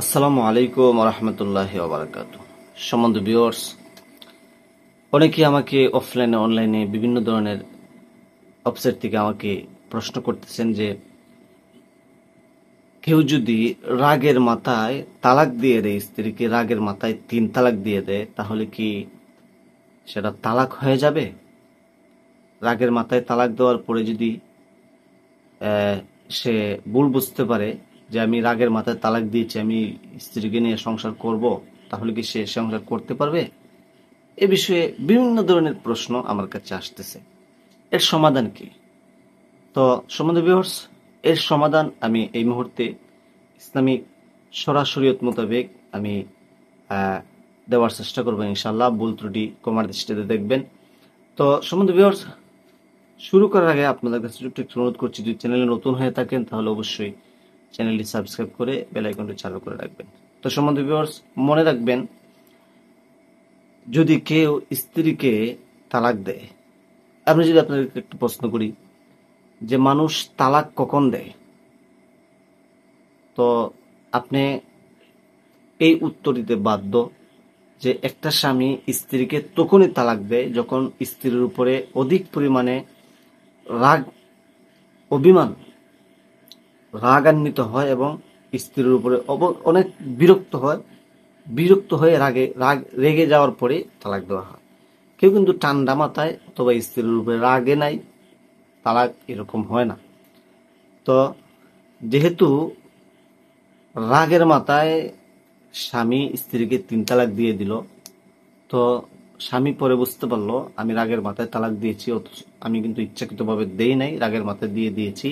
আসসালামু আলাইকুম রহমতুল্লাহ ওবরাকাত। সম্বন্ধ ভিউয়ার্স অনেকে আমাকে অফলাইনে অনলাইনে বিভিন্ন ধরনের ওয়েবসাইট থেকে আমাকে প্রশ্ন করতেছেন যে, কেউ যদি রাগের মাথায় তালাক দিয়ে দেয়, স্ত্রীকে রাগের মাথায় তিন তালাক দিয়ে দেয়, তাহলে কি সেটা তালাক হয়ে যাবে? রাগের মাথায় তালাক দেওয়ার পরে যদি সে ভুল বুঝতে পারে যে আমি রাগের মাথায় তালাক দিয়েছি, আমি স্ত্রীকে নিয়ে সংসার করব, তাহলে কি সে সংসার করতে পারবে? এ বিষয়ে বিভিন্ন ধরনের প্রশ্ন আমার কাছে আসতেছে। এর সমাধান কি? তো সম্বন্ধ ভিউয়ার্স এর সমাধান আমি এই মুহূর্তে ইসলামিক সরাসরিয়ত মোতাবেক আমি দেওয়ার চেষ্টা করব ইনশাল্লাহ ভুল ত্রুটি কমার দৃষ্টিতে দেখবেন। তো সম্বন্ধ ভিউয়ার্স শুরু করার আগে আপনাদের কাছে একটু অনুরোধ করছি, যদি চ্যানেলে নতুন হয়ে থাকেন, তাহলে অবশ্যই চ্যানেলটি সাবস্ক্রাইব করে বেল আইকনটি চালু করে রাখবেন। তো সম্বন্ধে ভিউয়ার্স মনে রাখবেন, যদি কেউ স্ত্রীকে তালাক দেয়, আমি যদি আপনাদেরকে একটু প্রশ্ন করি, যে মানুষ তালাক কখন দেয়? তো আপনি এই উত্তর দিতে বাধ্য যে একটা স্বামী স্ত্রীকে তখনই তালাক দেয় যখন স্ত্রীর উপরে অধিক পরিমাণে রাগ, অভিমান রাগান্বিত হয় এবং স্ত্রীর উপরে অনেক বিরক্ত হয়। বিরক্ত হয়ে রাগে রাগ রেগে যাওয়ার পরে তালাক দেওয়া হয়। কেউ কিন্তু ঠান্ডা মাথায় অথবা স্ত্রীর উপরে রাগে নাই, তালাক এরকম হয় না। তো যেহেতু রাগের মাথায় স্বামী স্ত্রীকে তিন তালাক দিয়ে দিল, তো স্বামী পরে বুঝতে পারল, আমি রাগের মাথায় তালাক দিয়েছি, অথচ আমি কিন্তু ইচ্ছাকৃতভাবে দেই নাই, রাগের মাথায় দিয়ে দিয়েছি।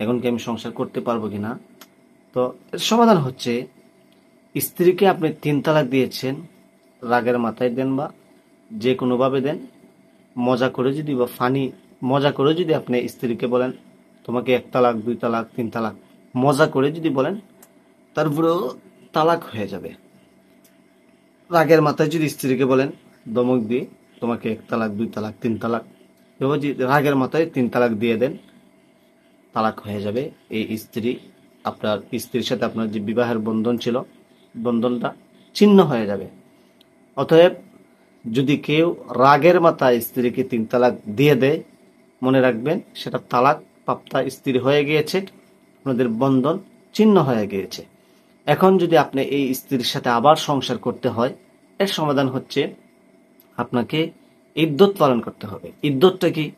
এখন কি আমি সংসার করতে পারব কিনা? তো এর সমাধান হচ্ছে, স্ত্রীকে আপনি তিন তালাক দিয়েছেন, রাগের মাথায় দেন বা যে কোনোভাবে দেন, মজা করে যদি বা ফানি মজা করে যদি আপনি স্ত্রীকে বলেন, তোমাকে এক তালাক, দুই তালাক, তিন তালাক, মজা করে যদি বলেন তারপরেও তালাক হয়ে যাবে। রাগের মাথায় যদি স্ত্রীকে বলেন, দমক দিয়ে তোমাকে এক তালাক, দুই তালাক, তিন তালাক এবার যদি রাগের মাথায় তিন তালাক দিয়ে দেন তালাক হয়ে যাবে। এই স্ত্রী, আপনার স্ত্রীর সাথে আপনার যে বিবাহের বন্ধন ছিল, বন্ধনটা ছিন্ন হয়ে যাবে। অতএব যদি কেউ রাগের মাথায় স্ত্রীকে তিন তালাক দিয়ে দেয়, মনে রাখবেন সেটা তালাক প্রাপ্তা স্ত্রী হয়ে গিয়েছে, আপনাদের বন্ধন ছিন্ন হয়ে গিয়েছে। এখন যদি আপনি এই স্ত্রীর সাথে আবার সংসার করতে হয়, এর সমাধান হচ্ছে আপনাকে ইদ্যত পালন করতে হবে। ইদ্যতটা কি?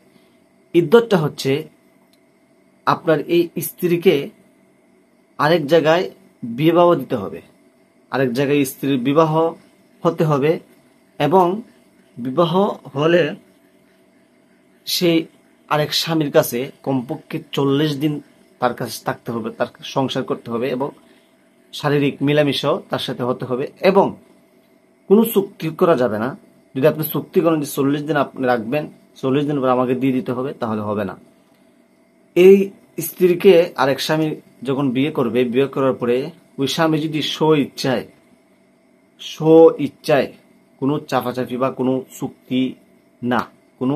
ইদ্যতটা হচ্ছে আপনার এই স্ত্রীকে আরেক জায়গায় বিবাহ দিতে হবে। আরেক জায়গায় স্ত্রীর বিবাহ হতে হবে এবং বিবাহ হলে সেই আরেক স্বামীর কাছে কমপক্ষে চল্লিশ দিন তার কাছে থাকতে হবে, তার সংসার করতে হবে এবং শারীরিক মিলামিশাও তার সাথে হতে হবে এবং কোনো চুক্তি করা যাবে না। যদি আপনি চুক্তি করেন যে চল্লিশ দিন আপনি রাখবেন, চল্লিশ দিন পর আমাকে দিয়ে দিতে হবে, তাহলে হবে না। এই স্ত্রীকে আরেক স্বামী যখন বিয়ে করবে, বিয়ে করার পরে ওই স্বামী যদি স্ব ইচ্ছায় স্ব ইচ্ছায় কোনো চাপাচাপি বা কোনো চুক্তি না, কোনো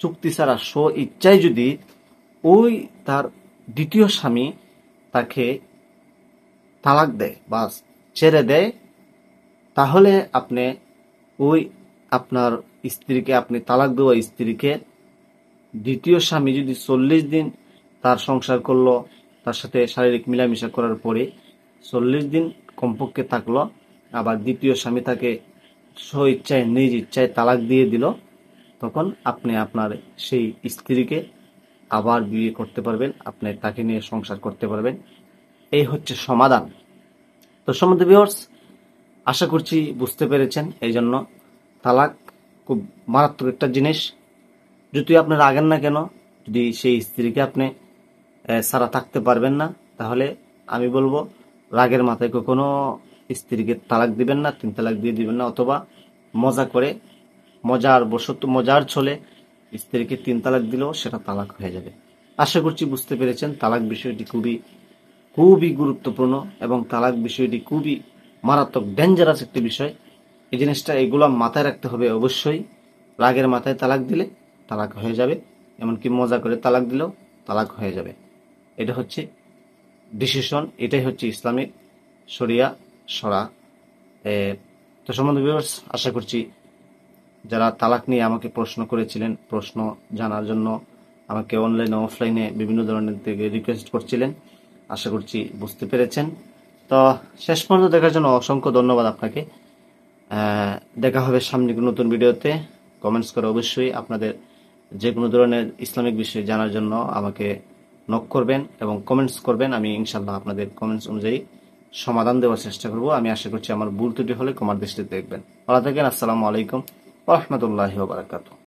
চুক্তি ছাড়া স্ব ইচ্ছায় যদি ওই তার দ্বিতীয় স্বামী তাকে তালাক দেয় বা ছেড়ে দেয়, তাহলে আপনি ওই আপনার স্ত্রীকে, আপনি তালাক দেওয়া স্ত্রীকে দ্বিতীয় স্বামী যদি চল্লিশ দিন তার সংসার করল, তার সাথে শারীরিক মিলামিশা করার পরে চল্লিশ দিন কমপক্ষে থাকল। আবার দ্বিতীয় স্বামী তাকে স্ব ইচ্ছায় নিজ ইচ্ছায় তালাক দিয়ে দিল। তখন আপনি আপনার সেই স্ত্রীকে আবার বিয়ে করতে পারবেন, আপনি তাকে নিয়ে সংসার করতে পারবেন। এই হচ্ছে সমাধান। তো সম্বন্ধে ভিউয়ার্স আশা করছি বুঝতে পেরেছেন। এই জন্য তালাক খুব মারাত্মক একটা জিনিস। যদি আপনি আগেন না কেন, যদি সেই স্ত্রীকে আপনি ছাড়া থাকতে পারবেন না। তাহলে আমি বলব, রাগের মাথায় কখনো স্ত্রীকে তালাক দিবেন না, তিন তালাক দিয়ে দিবেন না, অথবা মজা করে, মজার বশত মজার ছলে স্ত্রীকে তিন তালাক দিলেও সেটা তালাক হয়ে যাবে। আশা করছি বুঝতে পেরেছেন, তালাক বিষয়টি খুবই খুবই গুরুত্বপূর্ণ এবং তালাক বিষয়টি খুবই মারাত্মক ডেঞ্জারাস একটি বিষয়। এই জিনিসটা এগুলো মাথায় রাখতে হবে অবশ্যই। রাগের মাথায় তালাক দিলে তালাক হয়ে যাবে, এমনকি মজা করে তালাক দিলেও তালাক হয়ে যাবে। এটা হচ্ছে ডিসিশন এটাই হচ্ছে ইসলামিক সরিয়া সরা। তো সম্বন্ধ viewers, আশা করছি যারা তালাক নিয়ে আমাকে প্রশ্ন করেছিলেন প্রশ্ন জানার জন্য আমাকে অনলাইনে অফলাইনে বিভিন্ন ধরনের থেকে রিকোয়েস্ট করছিলেন আশা করছি বুঝতে পেরেছেন। তো শেষ পর্যন্ত দেখার জন্য অসংখ্য ধন্যবাদ আপনাকে। দেখা হবে সামনে নতুন ভিডিওতে। কমেন্টস করে অবশ্যই আপনাদের যে কোনো ধরনের ইসলামিক বিষয় জানার জন্য আমাকে নক করবেন এবং কমেন্টস করবেন। আমি ইনশাল্লাহ আপনাদের কমেন্টস অনুযায়ী সমাধান দেওয়ার চেষ্টা করব। আমি আশা করছি আমার ভুল ত্রুটি হলে কমার দৃষ্টিতে দেখবেন। ভালো থাকেন, আসসালামু আলাইকুম রহমতুল্লাহ বারাকাতু